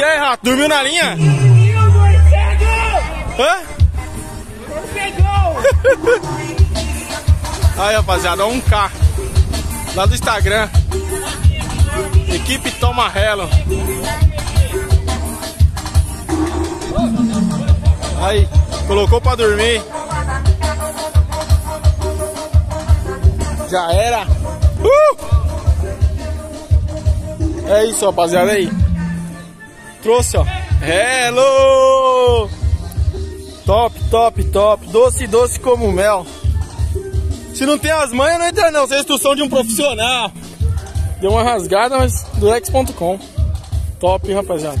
E aí, rato, dormiu na linha? Hã? Aí, rapaziada, 1K. Lá do Instagram. Equipe Toma Hello. Aí, colocou pra dormir. Já era. Uh! É isso, rapaziada, aí. Trouxe, ó. Hello! Top, top, top. Doce, doce como mel. Se não tem as manhas, não entra não. Isso é instrução de um profissional. Deu uma rasgada, mas do X.com. Top, hein, rapaziada.